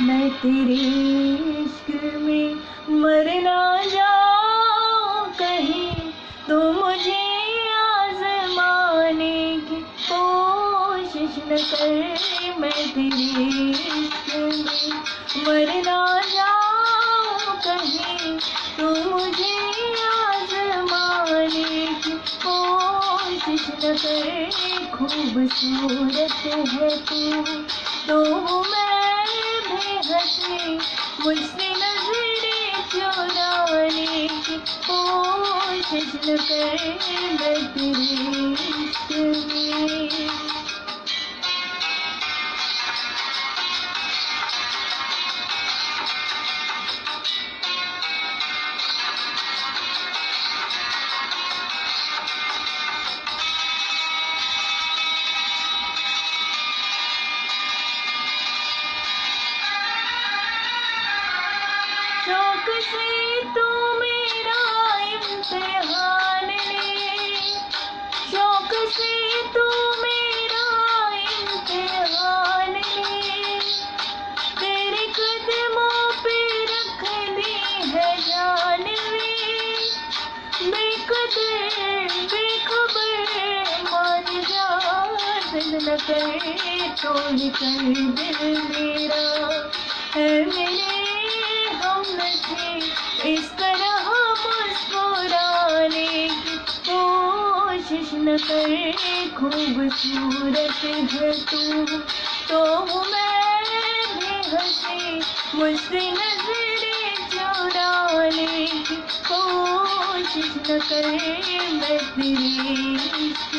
मैं तेरे इश्क में मर ना जाऊँ कहीं। तो मुझे आजमाने की कोशिश न कर। मैं तेरे इश्क में मर ना जाऊँ कहीं। तो मुझे आजमाने की कोशिश न कर। खूबसूरत है तू तो मैं बेहसी मुझसे नज़रें चुराने की कोशिश न कर मैं तेरे शौक से तू मेरा इम्तिहान ले। शौक से तू मेरा इम्तिहान ले। तेरे कदमों पे रख दी है जान वे बेकदर, बेखबर, मान जा न करे तोड़ कर दिल मेरा। है मेरे इस तरह मुस्कुराने की कोशिश न करे। खूबसूरत है तू तो मैं भी हँसी। मुझसे नज़रें चुराने की कोशिश न करे। मैं इश्क